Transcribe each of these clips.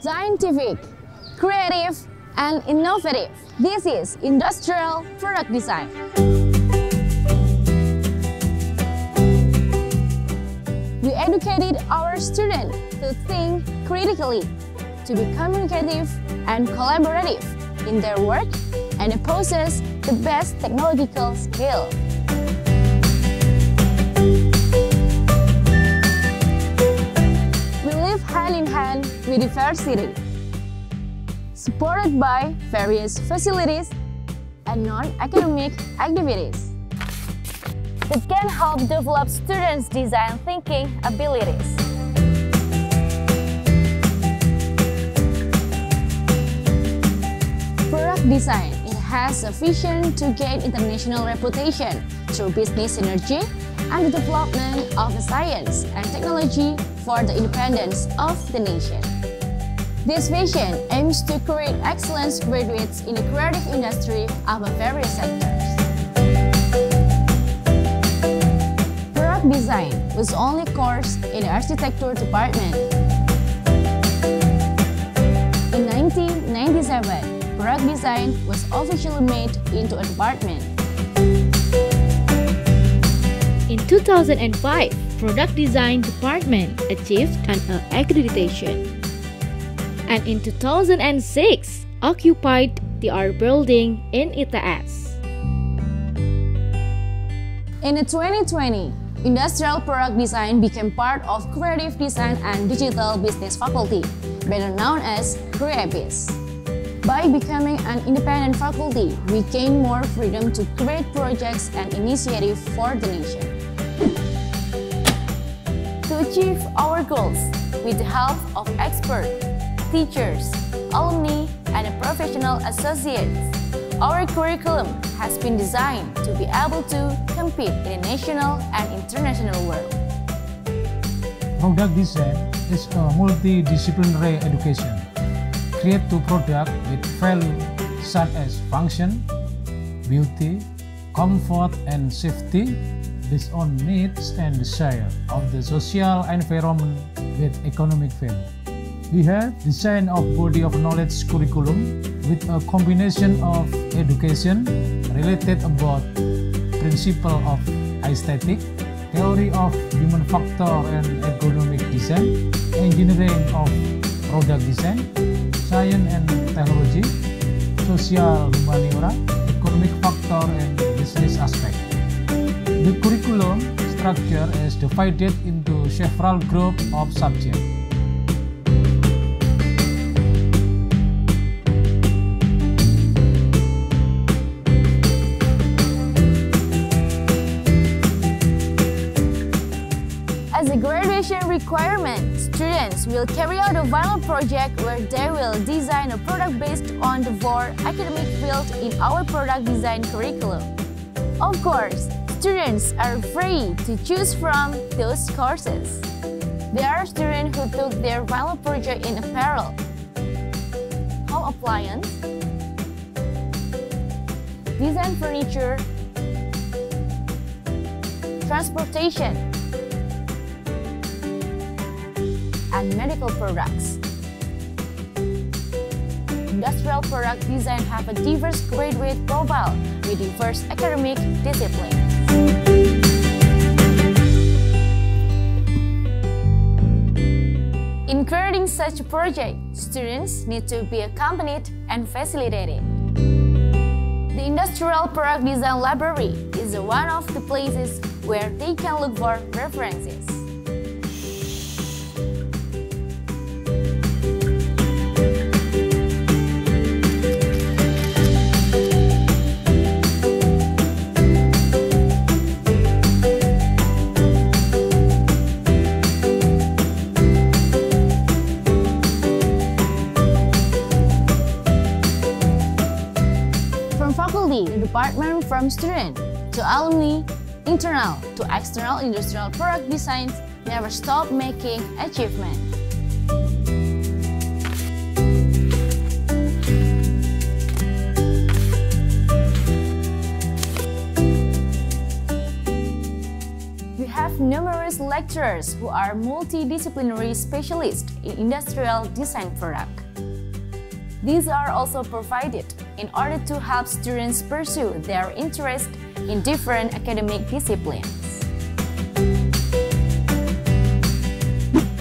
Scientific, creative, and innovative. This is industrial product design. We educated our students to think critically, to be communicative and collaborative in their work, and possess the best technological skill. Hand in hand with diversity, supported by various facilities and non-academic activities that can help develop students' design thinking abilities. Product design it has a vision to gain international reputation through business synergy and the development of science and technology for the independence of the nation. This vision aims to create excellence graduates in the creative industry of various sectors. Product design was only course in the architecture department. In 1997, product design was officially made into a department. In 2005, Product Design Department achieved an accreditation. And in 2006, occupied the art building in ITS. In 2020, Industrial Product Design became part of Creative Design and Digital Business Faculty, better known as CREABIS. By becoming an independent faculty, we gain more freedom to create projects and initiatives for the nation. To achieve our goals, with the help of experts, teachers, alumni, and professional associates, our curriculum has been designed to be able to compete in the national and international world. Product design is a multidisciplinary education. Create to product with value such as function, beauty, comfort, and safety based on needs and desire of the social environment with economic value. We have design of body of knowledge curriculum with a combination of education related about principle of aesthetic, theory of human factor and ergonomic design, engineering of product design, science and technology, social humaniora, economic factor and business aspect. The curriculum structure is divided into several groups of subjects. Requirement, students will carry out a final project where they will design a product based on the four academic fields in our product design curriculum. Of course, students are free to choose from those courses. There are students who took their final project in apparel, home appliance, design furniture, transportation, and medical products. Industrial product design have a diverse graduate profile with diverse academic disciplines. In creating such a project, students need to be accompanied and facilitated. The Industrial Product Design Library is one of the places where they can look for references. Department, from student to alumni, internal to external industrial product designs never stop making achievement. We have numerous lecturers who are multidisciplinary specialists in industrial design product. These are also provided in order to help students pursue their interest in different academic disciplines.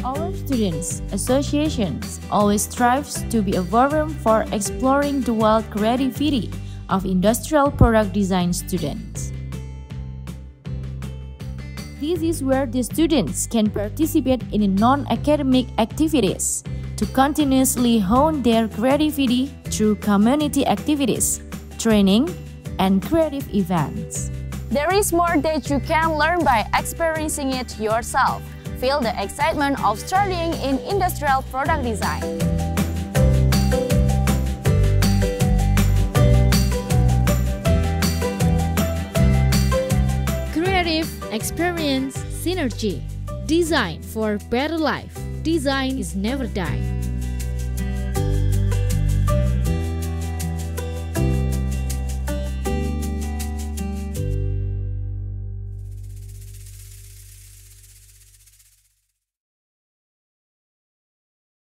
Our students' associations always strives to be a forum for exploring the wild creativity of industrial product design students. This is where the students can participate in non-academic activities to continuously hone their creativity through community activities, training, and creative events. There is more that you can learn by experiencing it yourself. Feel the excitement of studying in industrial product design. Creative experience synergy. Design for better life. Design is never die.